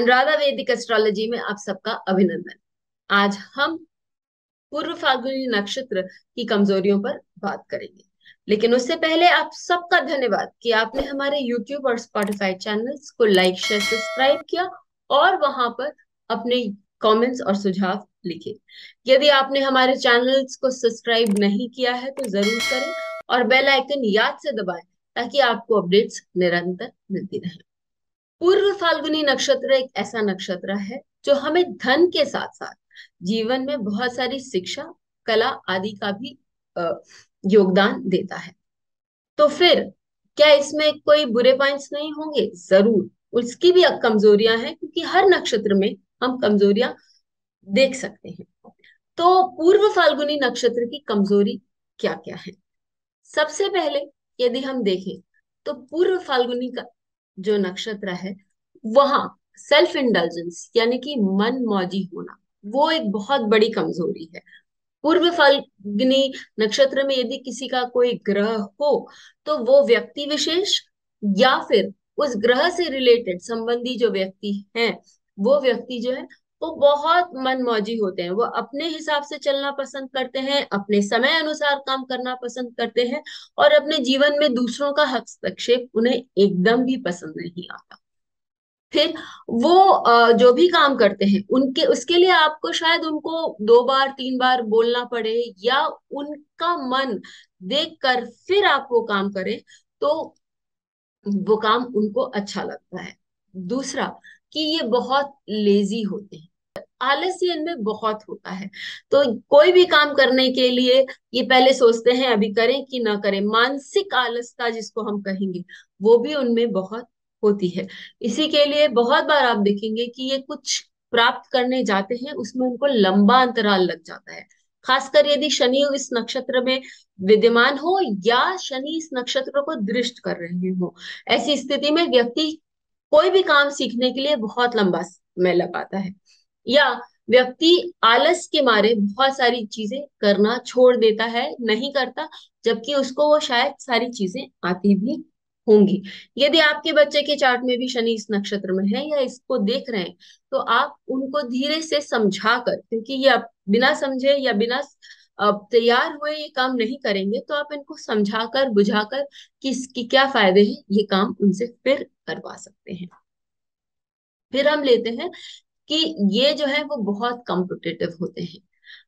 अनुराधा वैदिक एस्ट्रोलॉजी में आप सबका अभिनंदन। आज हम पूर्व फाल्गुनी नक्षत्र की कमजोरियों पर बात करेंगे। लेकिन उससे पहले आप सबका धन्यवाद कि आपने हमारे YouTube और Spotify चैनल्स को लाइक शेयर सब्सक्राइब किया और वहाँ पर अपने कमेंट्स और सुझाव लिखे। यदि आपने हमारे चैनल्स को सब्सक्राइब नहीं किया है तो ज़रूर करें और बेल आइकन याद से दबाएँ ताकि आपको अपडेट्स निरंतर मिलती रहे। पूर्व फाल्गुनी नक्षत्र एक ऐसा नक्षत्र है जो हमें धन के साथ साथ जीवन में बहुत सारी शिक्षा, कला आदि का भी योगदान देता है। तो फिर क्या इसमें कोई बुरे पॉइंट्स नहीं होंगे? ज़रूर। उसकी भी कमजोरियाँ हैं क्योंकि हर नक्षत्र में हम कमजोरियाँ देख सकते हैं। तो पूर्व फाल्गुनी नक्षत्र की कमज़ोरी क्या क्या है? सबसे पहले यदि हम देखें तो पूर्व फाल्गुनी का जो नक्षत्र है, वहाँ सेल्फ इंडल्जेंस यानी कि मन मौजी होना, वो एक बहुत बड़ी कमज़ोरी है। पूर्व फलग्नि नक्षत्र में यदि किसी का कोई ग्रह हो तो वो व्यक्ति विशेष या फिर उस ग्रह से रिलेटेड संबंधी जो व्यक्ति है, वो व्यक्ति जो है वो बहुत मनमौजी होते हैं। वो अपने हिसाब से चलना पसंद करते हैं, अपने समय अनुसार काम करना पसंद करते हैं और अपने जीवन में दूसरों का हस्तक्षेप उन्हें एकदम भी पसंद नहीं आता। फिर वो जो भी काम करते हैं, उनके, उसके लिए आपको शायद उनको दो बार, तीन बार बोलना पड़े या उनका मन देखकर फिर आप वो काम करें तो वो काम उनको अच्छा लगता है। दूसरा कि ये बहुत लेजी होते हैं। आलस्य इनमें बहुत होता है। तो कोई भी काम करने के लिए ये पहले सोचते हैं, अभी करें कि ना करें। मानसिक आलसता जिसको हम कहेंगे, वो भी उनमें बहुत होती है। इसी के लिए बहुत बार आप देखेंगे कि ये कुछ प्राप्त करने जाते हैं, उसमें उनको लंबा अंतराल लग जाता है। खासकर यदि शनि इस नक्षत्र में विद्यमान हो या शनि इस नक्षत्र को दृष्ट कर रहे हो, ऐसी स्थिति में व्यक्ति कोई भी काम सीखने के लिए बहुत लंबा समय लगाता है। या व्यक्ति आलस के मारे बहुत सारी चीज़ें करना छोड़ देता है, नहीं करता, जबकि उसको वो शायद सारी चीज़ें आती भी होंगी। यदि आपके बच्चे के चार्ट में भी शनि इस नक्षत्र में है या इसको देख रहे हैं तो आप उनको धीरे से समझा कर क्योंकि ये बिना समझे या बिना तैयार हुए ये काम नहीं करेंगे तो आप इनको समझा कर बुझा कर कि इसकी क्या फ़ायदे हैं, ये काम उनसे फिर करवा सकते हैं। फिर हम लेते हैं कि ये जो है वो बहुत कॉम्पिटेटिव होते हैं।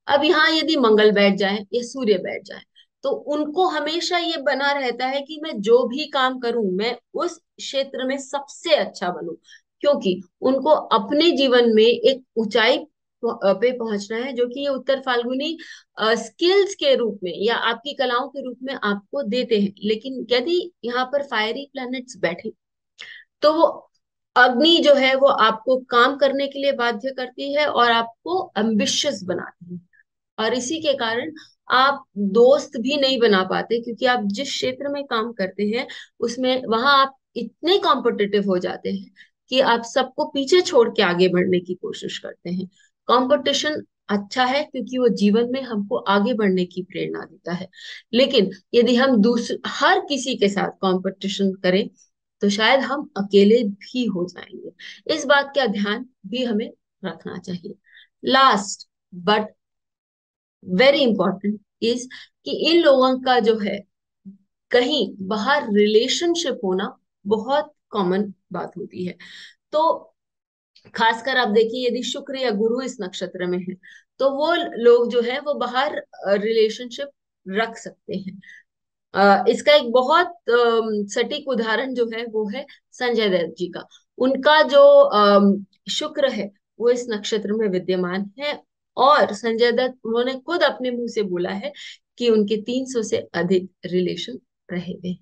अब यहाँ यदि मंगल बैठ जाए या सूर्य बैठ जाए तो उनको हमेशा ये बना रहता है कि मैं जो भी काम करूँ, मैं उस क्षेत्र में सबसे अच्छा बनूं, क्योंकि उनको अपने जीवन में एक ऊंचाई पे पहुँचना है, जो कि ये उत्तर फाल्गुनी स्किल्स के रूप में या आपकी कलाओं के रूप में आपको देते हैं। लेकिन यदि यहाँ पर फायरी प्लैनेट्स बैठे तो वो अग्नि जो है वो आपको काम करने के लिए बाध्य करती है और आपको एम्बिशियस बनाती है। और इसी के कारण आप दोस्त भी नहीं बना पाते क्योंकि आप जिस क्षेत्र में काम करते हैं, उसमें वहाँ आप इतने कॉम्पिटिटिव हो जाते हैं कि आप सबको पीछे छोड़ के आगे बढ़ने की कोशिश करते हैं। कंपटीशन अच्छा है क्योंकि वो जीवन में हमको आगे बढ़ने की प्रेरणा देता है। लेकिन यदि हम दूसरे हर किसी के साथ कंपटीशन करें तो शायद हम अकेले भी हो जाएँगे। इस बात का ध्यान भी हमें रखना चाहिए। Last but very important is कि इन लोगों का जो है, कहीं बाहर रिलेशनशिप होना बहुत कॉमन बात होती है। तो खासकर आप देखिए, यदि शुक्र या गुरु इस नक्षत्र में है तो वो लोग जो है, वो बाहर रिलेशनशिप रख सकते हैं। इसका एक बहुत सटीक उदाहरण जो है वो है संजय दत्त जी का। उनका जो शुक्र है वो इस नक्षत्र में विद्यमान है और संजय दत्त, उन्होंने खुद अपने मुँह से बोला है कि उनके 300 से अधिक रिलेशन रहे हुए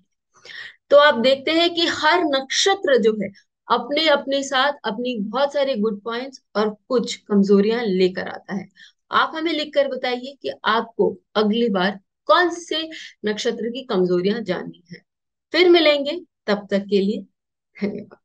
तो आप देखते हैं कि हर नक्षत्र जो है अपने अपने साथ अपनी बहुत सारे गुड पॉइंट्स और कुछ कमजोरियाँ लेकर आता है। आप हमें लिखकर बताइए कि आपको अगली बार कौन से नक्षत्र की कमजोरियाँ जाननी है? फिर मिलेंगे तब तक के लिए धन्यवाद।